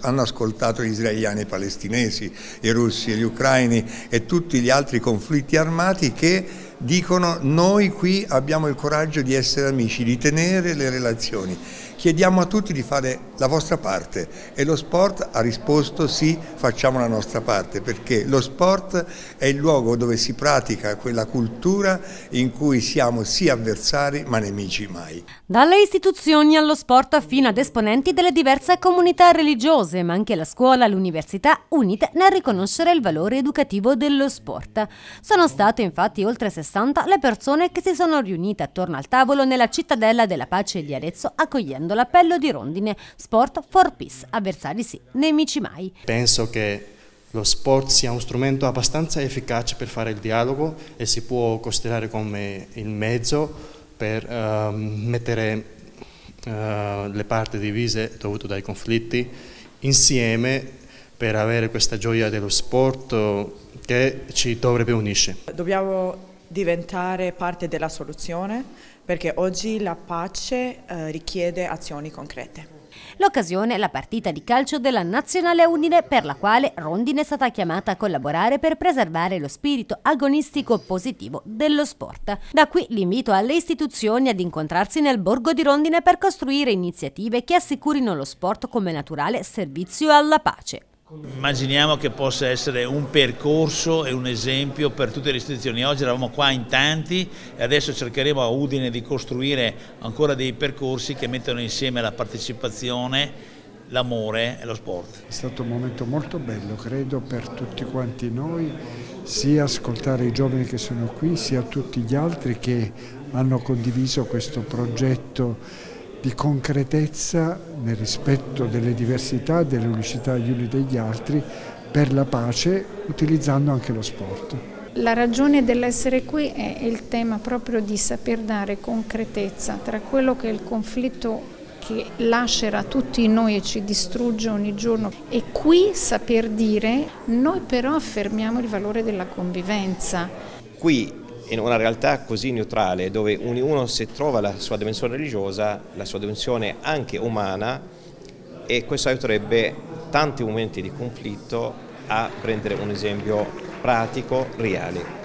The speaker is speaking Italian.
Hanno ascoltato gli israeliani, i palestinesi, i russi, gli ucraini e tutti gli altri conflitti armati che dicono noi qui abbiamo il coraggio di essere amici, di tenere le relazioni. Chiediamo a tutti di fare la vostra parte e lo sport ha risposto sì, facciamo la nostra parte perché lo sport è il luogo dove si pratica quella cultura in cui siamo sì avversari ma nemici mai. Dalle istituzioni allo sport fino ad esponenti delle diverse comunità religiose ma anche la scuola l'università unite nel riconoscere il valore educativo dello sport. Sono state infatti oltre 60 le persone che si sono riunite attorno al tavolo nella cittadella della pace di Arezzo accogliendo l'appello di Rondine Sport for Peace, avversari sì, nemici mai. Penso che lo sport sia uno strumento abbastanza efficace per fare il dialogo e si può considerare come il mezzo per uh, mettere uh, le parti divise dovute dai conflitti insieme per avere questa gioia dello sport che ci dovrebbe unisce. Dobbiamo diventare parte della soluzione perché oggi la pace eh, richiede azioni concrete. L'occasione è la partita di calcio della Nazionale Unile per la quale Rondine è stata chiamata a collaborare per preservare lo spirito agonistico positivo dello sport. Da qui l'invito alle istituzioni ad incontrarsi nel borgo di Rondine per costruire iniziative che assicurino lo sport come naturale servizio alla pace. Immaginiamo che possa essere un percorso e un esempio per tutte le istituzioni. Oggi eravamo qua in tanti e adesso cercheremo a Udine di costruire ancora dei percorsi che mettono insieme la partecipazione, l'amore e lo sport. È stato un momento molto bello, credo, per tutti quanti noi, sia ascoltare i giovani che sono qui, sia tutti gli altri che hanno condiviso questo progetto di concretezza nel rispetto delle diversità, delle unicità degli uni degli altri, per la pace, utilizzando anche lo sport. La ragione dell'essere qui è il tema proprio di saper dare concretezza tra quello che è il conflitto che lacera tutti noi e ci distrugge ogni giorno e qui saper dire noi però affermiamo il valore della convivenza. Qui in una realtà così neutrale dove ognuno si trova la sua dimensione religiosa, la sua dimensione anche umana e questo aiuterebbe tanti momenti di conflitto a prendere un esempio pratico, reale.